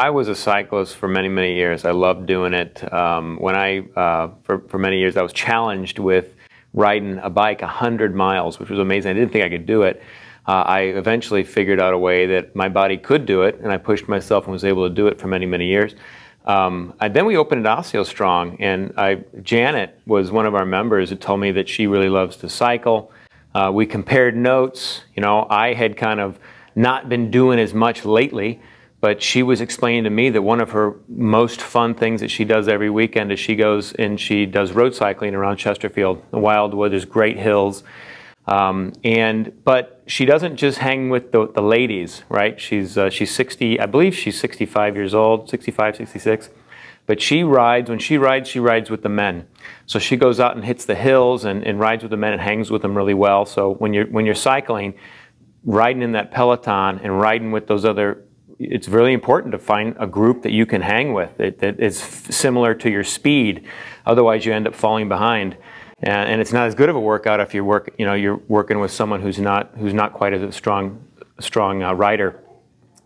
I was a cyclist for many, many years. I loved doing it. Um, when I, uh, for, for many years, I was challenged with riding a bike 100 miles, which was amazing. I didn't think I could do it. Uh, I eventually figured out a way that my body could do it, and I pushed myself and was able to do it for many, many years. Um, then we opened OsteoStrong, and I, Janet was one of our members who told me that she really loves to cycle. Uh, we compared notes. You know, I had kind of not been doing as much lately, but she was explaining to me that one of her most fun things that she does every weekend is she goes and she does road cycling around Chesterfield, the Wildwood. There's great hills. Um, and but she doesn't just hang with the, the ladies, right? She's uh, she's 60, I believe she's 65 years old, 65, 66. But she rides, when she rides, she rides with the men. So she goes out and hits the hills and, and rides with the men and hangs with them really well. So when you're when you're cycling, riding in that peloton and riding with those other it's really important to find a group that you can hang with that, that is similar to your speed. Otherwise, you end up falling behind, and, and, it's not as good of a workout if you work, you know, you're working with someone who's not who's not quite as a strong strong uh, rider.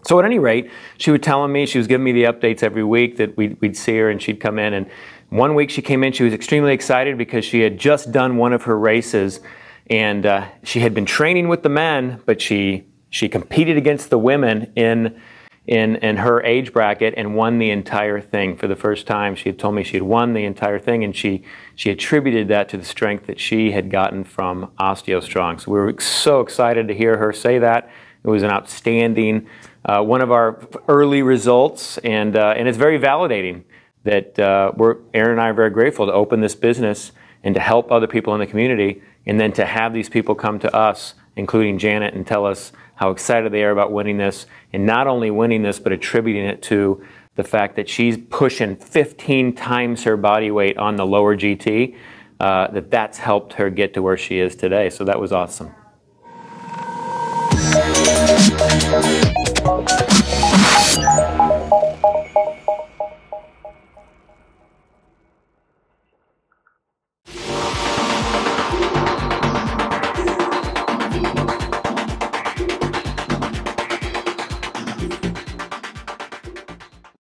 So at any rate, she was telling me she was giving me the updates every week that we'd, we'd see her and she'd come in. And one week she came in, she was extremely excited because she had just done one of her races, and uh, she had been training with the men, but she she competed against the women in in, in her age bracket and won the entire thing for the first time. She had told me she had won the entire thing and she, she attributed that to the strength that she had gotten from OsteoStrong. So we were so excited to hear her say that. It was an outstanding, uh, one of our early results and, uh, and it's very validating that uh, we're, Aaron and I are very grateful to open this business and to help other people in the community and then to have these people come to us, including Janet, and tell us how excited they are about winning this, and not only winning this, but attributing it to the fact that she's pushing 15 times her body weight on the lower GT, uh, that that's helped her get to where she is today. So that was awesome.